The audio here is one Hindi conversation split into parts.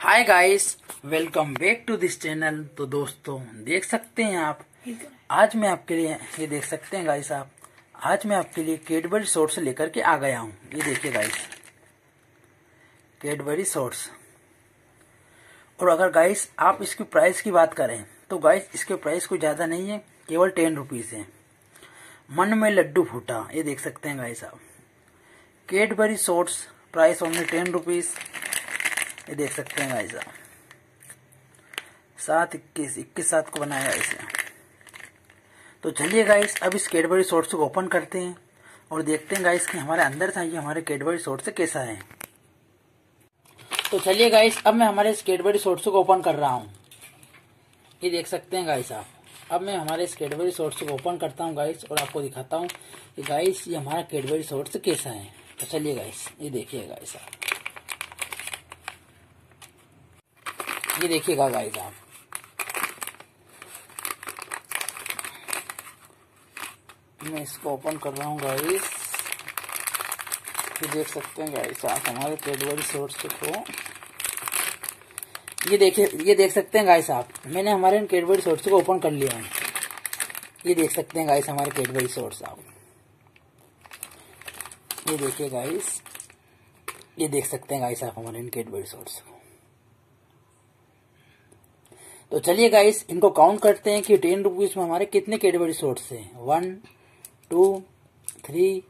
Hi guys welcome back to this channel तो दोस्तों, देख सकते हैं आप? आज मैं आपके लिए, ये देख सकते हैं गाइस आप? आज मैं आपके लिए कैडबरी शॉर्ट्स लेकर के आ गया हूँ। ये देखिए गाइस कैडबरी शॉर्ट्स और अगर गाइस आप इसकी प्राइस की बात करें तो गाइस इसके प्राइस कोई ज़्यादा नहीं है, केवल टेन रुपीज़ है। मन में लड्डू फूटा, ये देख सकते हैं गाइस आप। Cadbury shorts price only ten rupees ये देख सकते हैं गाइस आप सात इक्कीस इक्कीस सात को बनाया इसे। तो चलिए गाइस अब इस कैडबरी शॉर्ट्स को ओपन करते हैं और देखते हैं गाइस कि हमारे अंदर था ये हमारे कैडबरी शॉर्ट्स कैसा है। तो चलिए गाइस अब मैं हमारे इस कैडबरी शॉर्ट्स को ओपन कर रहा हूँ। ये देख सकते हैं गाइस आप। अब मैं हमारे इस कैडबरी शॉर्ट्स को ओपन करता हूँ गाइस और आपको दिखाता हूँ कि गाइस ये हमारा कैडबरी शॉर्ट्स कैसा है। तो चलिए गाइस ये देखिए गाइस आप। ये देखिएगा गाइस आप। मैं इसको ओपन कर रहा हूँ गाइस देख सकते हैं गाइस आप हमारे कैडबरी शॉर्ट्स को ये देखिए ये देख सकते हैं गाइस आप। मैंने हमारे इन कैडबरी शॉर्ट्स को ओपन कर लिया है। ये देख सकते हैं गाइस हमारे कैडबरी शॉर्ट्स आप। ये देखिए गाइस ये देख सकते हैं गाइस आप हमारे इन कैडबरी शॉर्ट्स को। तो चलिए गाइस इनको काउंट करते हैं कि टेन रुपीज़ में हमारे कितने कैडबरी शॉर्ट्स हैं? One two three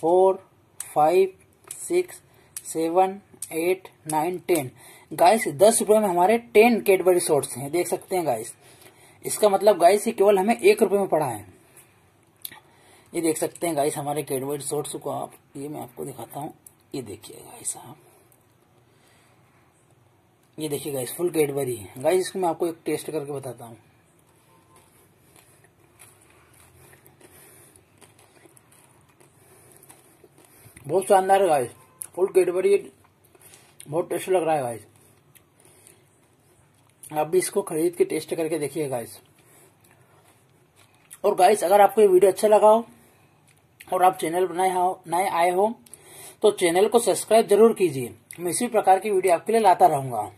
four five six seven eight nine ten guys दस रुपए में हमारे टेन कैडबरी शॉर्ट्स हैं। देख सकते हैं गाइस इसका मतलब गाइस ये केवल हमें एक रुपए में पड़ा है। ये देख सकते हैं गाइस हमारे कैडबरी शॉर्ट्स को आप, ये मैं आपको दिखाता हूँ। ये देखिए गाइस आप। ये देखिए गाइस फुल कैडबरी गाइस इसको मैं आपको एक टेस्ट करके बताता हूँ। बहुत शानदार है गाइस फुल कैडबरी बहुत टेस्ट लग रहा है गाइस आप भी इसको खरीद के टेस्ट करके देखिए गाइस और गाइस अगर आपको ये वीडियो अच्छा लगा हो, और आप चैनल बनाए नए आए हो तो चैनल को सब्सक्राइब ज़रूर कीजिए। मैं इसी प्रकार की वीडियो आपके लिए लाता रहूँगा।